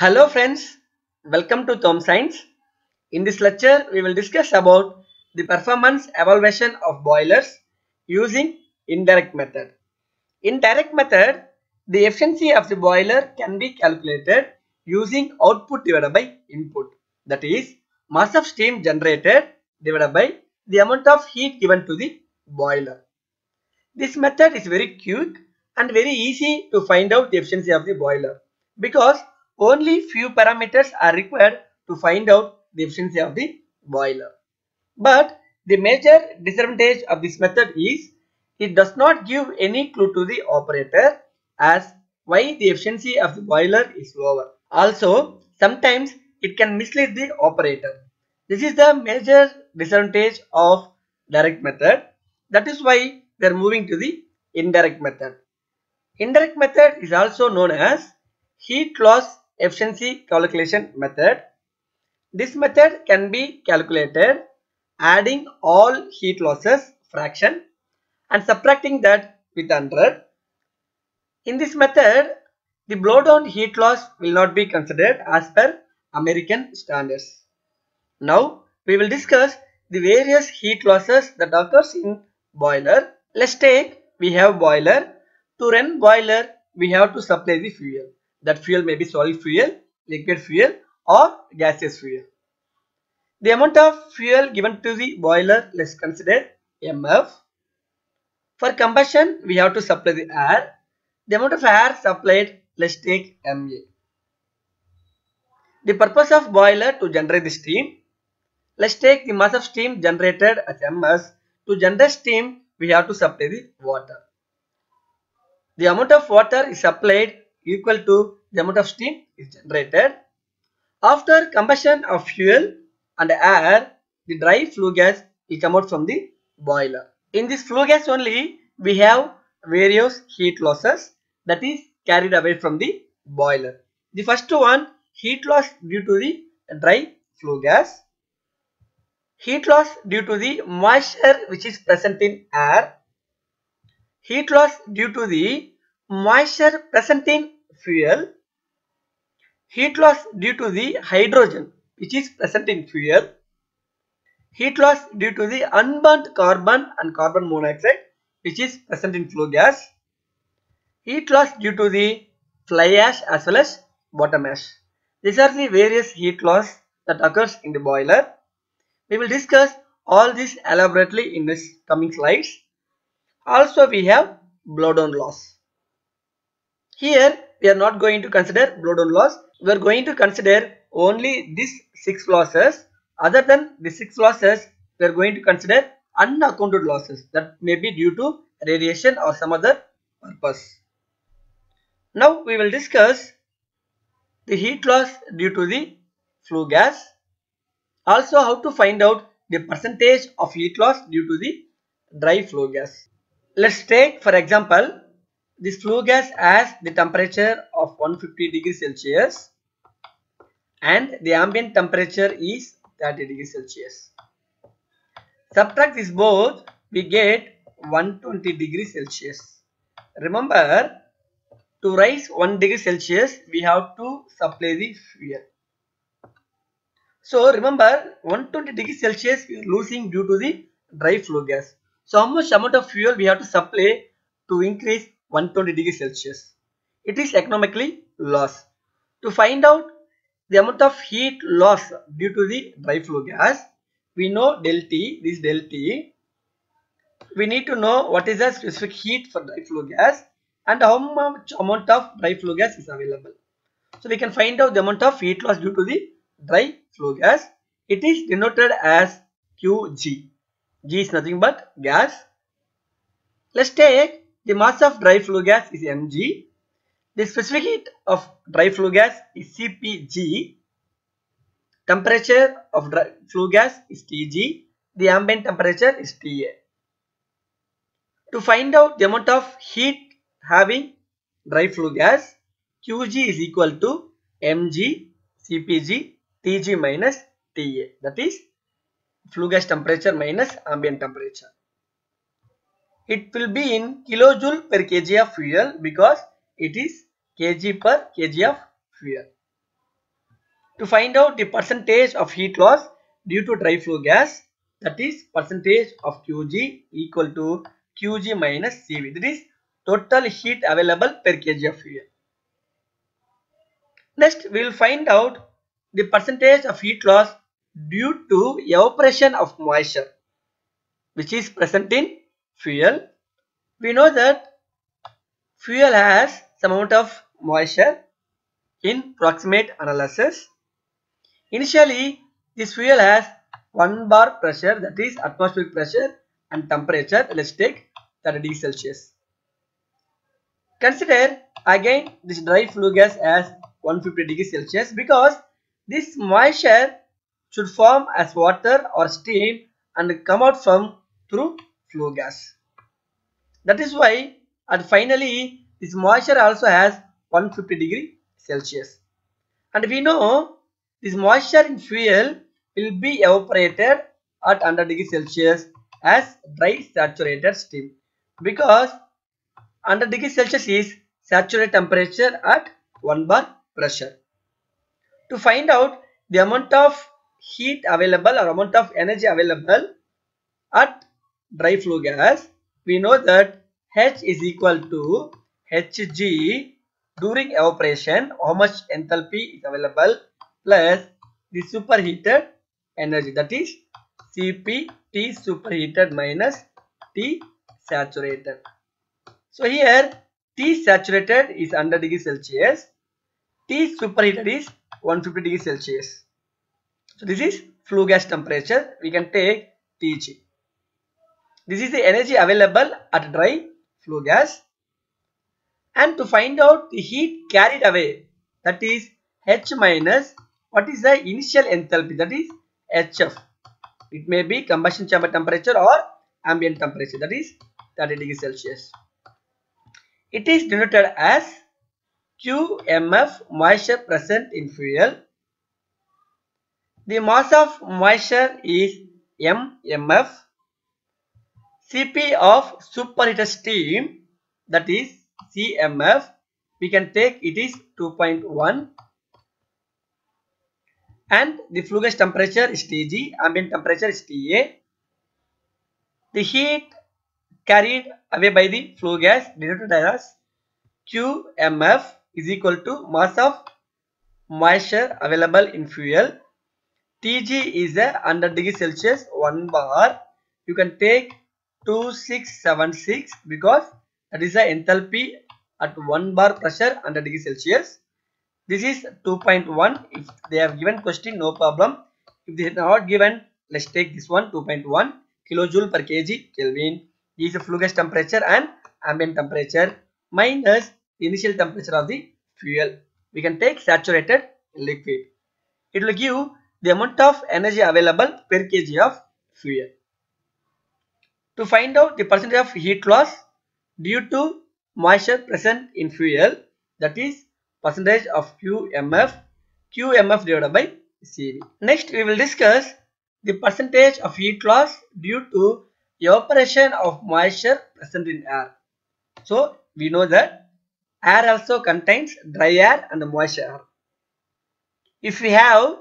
Hello friends, welcome to Therm Science. In this lecture, we will discuss about the performance evaluation of boilers using indirect method. In direct method, the efficiency of the boiler can be calculated using output divided by input. That is, mass of steam generated divided by the amount of heat given to the boiler. This method is very quick and very easy to find out the efficiency of the boiler because only few parameters are required to find out the efficiency of the boiler. But the major disadvantage of this method is it does not give any clue to the operator as why the efficiency of the boiler is lower. Also, sometimes it can mislead the operator. This is the major disadvantage of direct method. That is why we are moving to the indirect method. Indirect method is also known as heat loss efficiency calculation method. This method can be calculated adding all heat losses fraction and subtracting that with 100. In this method, the blowdown heat loss will not be considered as per American standards. Now, we will discuss the various heat losses that occurs in boiler. Let's take, we have boiler. To run boiler, we have to supply the fuel. That fuel may be solid fuel, liquid fuel or gaseous fuel. The amount of fuel given to the boiler, let's consider MF. For combustion, we have to supply the air. The amount of air supplied, let's take MA. The purpose of boiler to generate the steam. Let's take the mass of steam generated as MS. To generate steam, we have to supply the water. The amount of water is supplied equal to the amount of steam is generated. After combustion of fuel and air, the dry flue gas will come out from the boiler. In this flue gas only, we have various heat losses that is carried away from the boiler. The first one, heat loss due to the dry flue gas. Heat loss due to the moisture which is present in air. Heat loss due to the moisture present in fuel. Heat loss due to the hydrogen which is present in fuel. Heat loss due to the unburnt carbon and carbon monoxide which is present in flue gas. Heat loss due to the fly ash as well as bottom ash. These are the various heat loss that occurs in the boiler. We will discuss all this elaborately in this coming slides. Also we have blowdown loss. Here we are not going to consider blowdown loss. We are going to consider only these six losses. Other than the six losses, we are going to consider unaccounted losses that may be due to radiation or some other purpose. Now we will discuss the heat loss due to the flue gas. Also how to find out the percentage of heat loss due to the dry flue gas. Let's take for example this flue gas has the temperature of 150 degrees Celsius and the ambient temperature is 30 degrees Celsius. Subtract this both we get 120 degrees Celsius. Remember to rise 1 degree Celsius we have to supply the fuel. So remember 120 degrees Celsius we are losing due to the dry flue gas. So how much amount of fuel we have to supply to increase 120 degrees Celsius. It is economically loss. To find out the amount of heat loss due to the dry flue gas, we know del T, this del T. We need to know what is the specific heat for dry flue gas and how much amount of dry flue gas is available. So we can find out the amount of heat loss due to the dry flue gas. It is denoted as Qg. G is nothing but gas. Let's take the mass of dry flue gas is mg. The specific heat of dry flue gas is Cpg. Temperature of dry flue gas is Tg. The ambient temperature is Ta. To find out the amount of heat having dry flue gas, Qg is equal to mg Cpg Tg minus Ta. That is flue gas temperature minus ambient temperature it will be in kilojoule per kg of fuel because it is kg per kg of fuel. To find out the percentage of heat loss due to dry flue gas that is percentage of Qg equal to Qg minus Cv that is total heat available per kg of fuel. Next we will find out the percentage of heat loss due to evaporation of moisture which is present in fuel. We know that fuel has some amount of moisture in proximate analysis. Initially this fuel has 1 bar pressure that is atmospheric pressure and temperature let's take 30 degrees Celsius. Consider again this dry flue gas as 150 degrees Celsius because this moisture should form as water or steam and come out from through flue gas. That is why and finally this moisture also has 150 degree Celsius. And we know this moisture in fuel will be evaporated at 100 degree Celsius as dry saturated steam because 100 degree Celsius is saturated temperature at 1 bar pressure. To find out the amount of heat available or amount of energy available at dry flue gas, we know that H is equal to Hg during evaporation, how much enthalpy is available plus the superheated energy that is Cp T superheated minus T saturated. So here T saturated is 100 degree Celsius, T superheated is 150 degree Celsius. So this is flue gas temperature. We can take Tg. This is the energy available at dry flue gas. And to find out the heat carried away, that is H minus what is the initial enthalpy, that is HF. It may be combustion chamber temperature or ambient temperature, that is 30 degrees Celsius. It is denoted as QMF moisture present in fuel. The mass of moisture is MMF. Cp of superheated steam that is CMF we can take it is 2.1 and the flue gas temperature is Tg, ambient temperature is Ta. The heat carried away by the flue gas denoted as QMF is equal to mass of moisture available in fuel. Tg is a 100 degree Celsius 1 bar. You can take 2676 because that is the enthalpy at 1 bar pressure 100 degree Celsius. This is 2.1. If they have given question, no problem. If they have not given, let's take this one 2.1 kilojoule per kg Kelvin. This is the flue gas temperature and ambient temperature minus initial temperature of the fuel. We can take saturated liquid. It will give the amount of energy available per kg of fuel. To find out the percentage of heat loss due to moisture present in fuel that is percentage of QMF, QMF divided by CV. Next we will discuss the percentage of heat loss due to evaporation of moisture present in air. So we know that air also contains dry air and moisture. If we have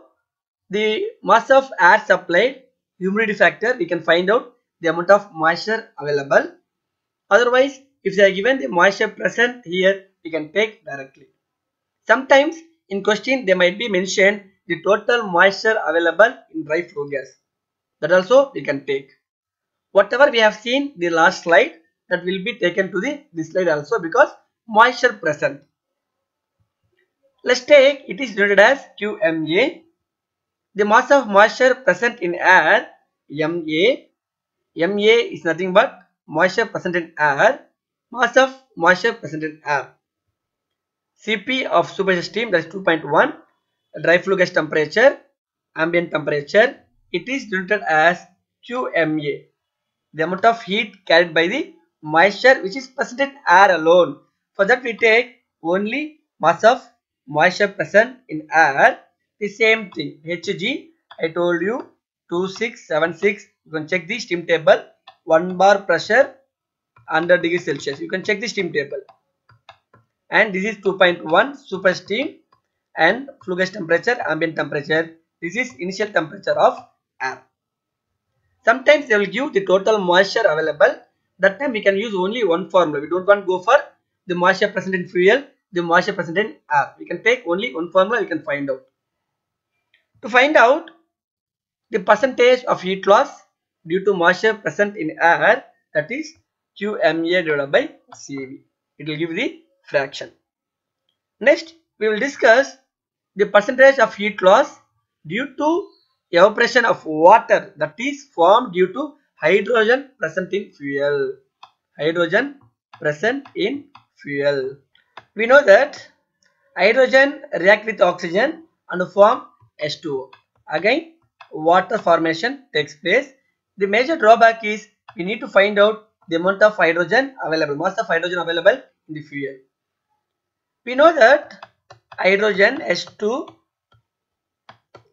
the mass of air supplied humidity factor we can find out the amount of moisture available. Otherwise if they are given the moisture present here we can take directly. Sometimes in question they might be mentioned the total moisture available in dry flue gas. That also we can take. Whatever we have seen the last slide that will be taken to the this slide also because moisture present. Let's take it is denoted as QMA. The mass of moisture present in air MA. MA is nothing but moisture present in air. Mass of moisture present in air. Cp of superheated steam that is 2.1 dry flue gas temperature ambient temperature it is denoted as QMA the amount of heat carried by the moisture which is present in air alone for that we take only mass of moisture present in air the same thing Hg I told you 2676 you can check the steam table 1 bar pressure 100 degree Celsius you can check the steam table and this is 2.1 super steam and flue gas temperature, ambient temperature. This is initial temperature of air. Sometimes they will give the total moisture available. That time we can use only one formula. We don't want to go for the moisture present in fuel, the moisture present in air. We can take only one formula. We can find out. To find out the percentage of heat loss due to moisture present in air, that is QMA divided by CV. It will give the fraction. Next, we will discuss the percentage of heat loss due to evaporation of water that is formed due to hydrogen present in fuel. Hydrogen present in fuel. We know that hydrogen react with oxygen and form H2O. Again, water formation takes place. The major drawback is we need to find out the amount of hydrogen available, mass of hydrogen available in the fuel. We know that hydrogen H2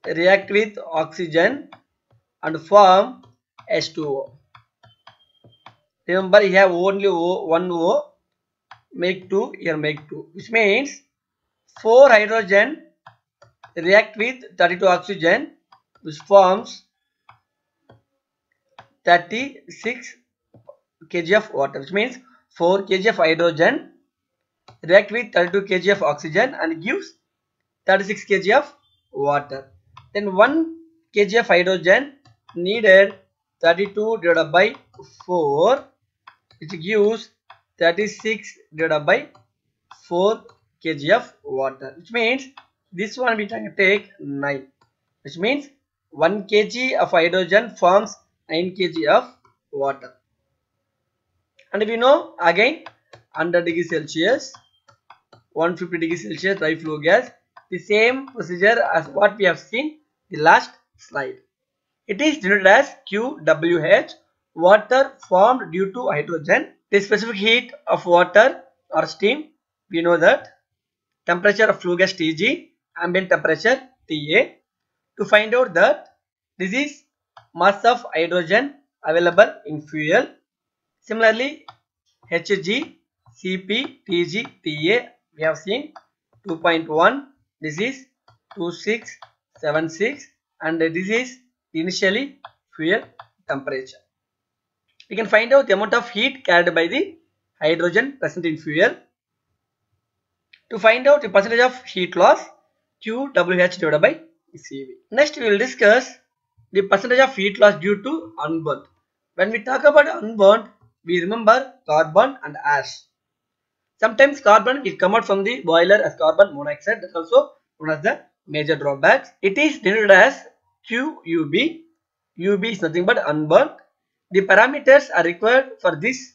react with oxygen and form H2O. Remember you have only o, one O, make 2, here make 2 which means 4 hydrogen react with 32 oxygen which forms 36 kg of water which means 4 kg of hydrogen react with 32 kg of oxygen and gives 36 kg of water. Then 1 kg of hydrogen needed 32 divided by 4 which gives 36 divided by 4 kg of water which means this one we can take 9 which means 1 kg of hydrogen forms 9 kg of water. And we know again 100 degree celsius 150 degree celsius dry flue gas the same procedure as what we have seen the last slide. It is denoted as qwh water formed due to hydrogen. The specific heat of water or steam we know that. Temperature of flue gas tg ambient temperature ta to find out that this is mass of hydrogen available in fuel Similarly, Hg, Cp, Tg, Ta we have seen 2.1 this is 2676 and this is initially fuel temperature. We can find out the amount of heat carried by the hydrogen present in fuel. To find out the percentage of heat loss QWH divided by CV. Next we will discuss the percentage of heat loss due to unburnt. When we talk about unburnt, we remember carbon and ash. Sometimes carbon will come out from the boiler as carbon monoxide. That's also one of the major drawbacks. It is denoted as QUB. UB is nothing but unburnt. The parameters are required for this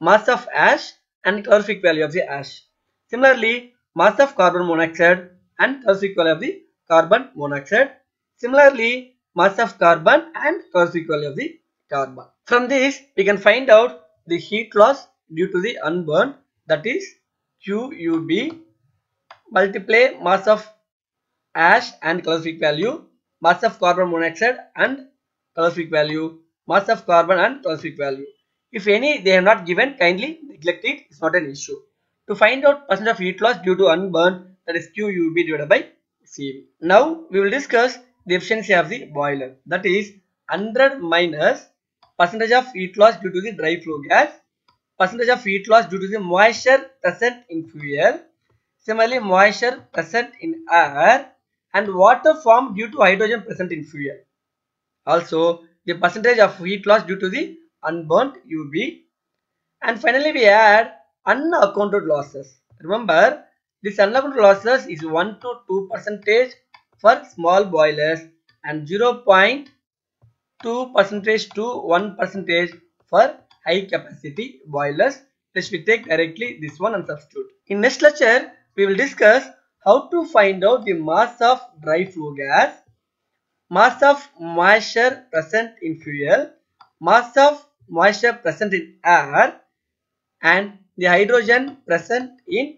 mass of ash and calorific value of the ash. Similarly, mass of carbon monoxide and calorific value of the carbon monoxide. Similarly, mass of carbon and calorific value of the carbon. From this, we can find out the heat loss due to the unburned that is QUB multiply mass of ash and calorific value, mass of carbon monoxide and calorific value, mass of carbon and calorific value. If any they have not given, kindly neglect it, it's not an issue. To find out percent of heat loss due to unburned that is QUB divided by CV. Now we will discuss the efficiency of the boiler that is 100 minus percentage of heat loss due to the dry flue gas, percentage of heat loss due to the moisture present in fuel, similarly moisture present in air and water formed due to hydrogen present in fuel. Also the percentage of heat loss due to the unburnt UB and finally we add unaccounted losses. Remember this unaccounted losses is 1 to 2 percentage for small boilers and 0.2 percentage to 1 percentage for high capacity boilers. Let's we take directly this one and substitute. In next lecture, we will discuss how to find out the mass of dry flue gas, mass of moisture present in fuel, mass of moisture present in air and the hydrogen present in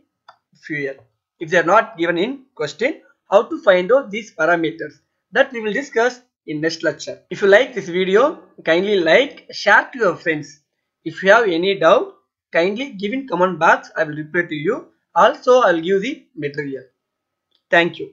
fuel. If they are not given in question, how to find out these parameters that we will discuss in next lecture. If you like this video, kindly like, share to your friends. If you have any doubt, kindly give in comment box. I will reply to you. Also, I will give the material. Thank you.